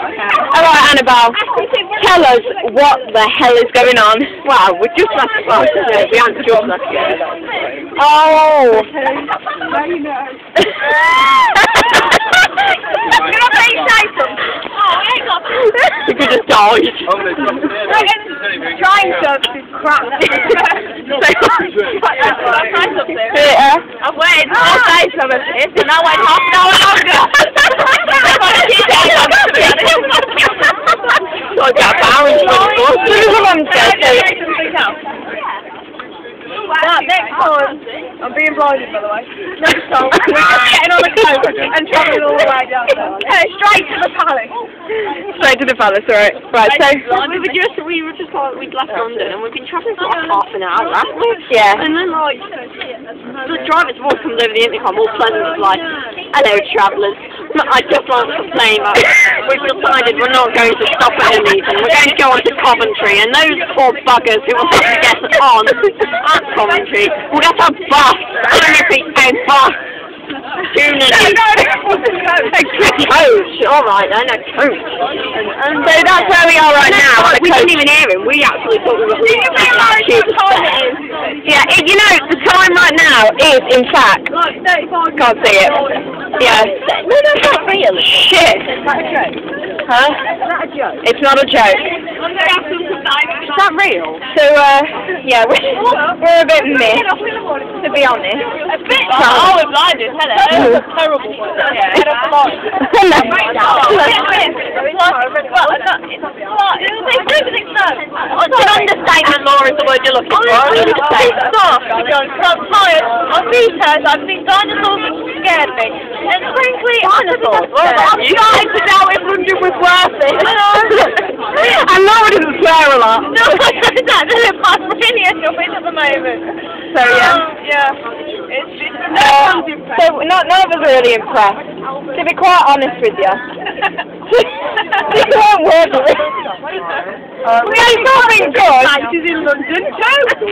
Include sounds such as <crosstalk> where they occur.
Alright, Annabelle, tell us what the hell is going on. Wow, we just bus. Yeah, we haven't just left yet. Oh. Now you know. Can I say something? Oh, I ain't got You could just die. Trying is crap. I've waited all day for this, and I went half an hour longer. So I got Barron's for the bus. Two of them said Right, next time, I'm being blinded by the way. Next time, <laughs> we're getting on a coach and travelling all the way down there. Uh, straight to the palace. Straight to the palace, right. Right, so, We were just, we were just like, we'd left London and we've been travelling for like half an hour, haven't we? yeah. And then like, the driver's voice comes over the intercom all pleasant, it's like, hello travellers. I just want to complain that we've decided we're not going to stop at Leamington. We're going to go on to Coventry and those poor buggers who want to get on at Coventry will get a bus. And I repeat, a bus. Unity. A coach. Alright then, a coach. And, So that's where we are right now. on the we didn't even hear him. We actually thought we were leaving. Yeah, it, you know, the time right now is, in fact, Like 35 can't see it. Yeah. No, that's not real. Shit. Is that a joke? Huh? Is that a joke? It's not a joke. Is that real? So, uh, yeah, we're, we're a bit missed, to be honest. A bit. Oh, we're blinded. Hello. Terrible. Yeah. Head off the line. What's an understatement, Laura, is the word you're looking for? I'm tired. I'm research. I've seen dinosaurs scared me. And frankly, dinosaurs. I'm trying to know if London was worth it. and Laura doesn't swear a lot. No, that doesn't pass really annoying at the moment. So, yeah. Um, yeah. It's, it's Uh, so, not, none of us are really impressed. To be quite honest with you. This won't work. we It's not been good. in London too.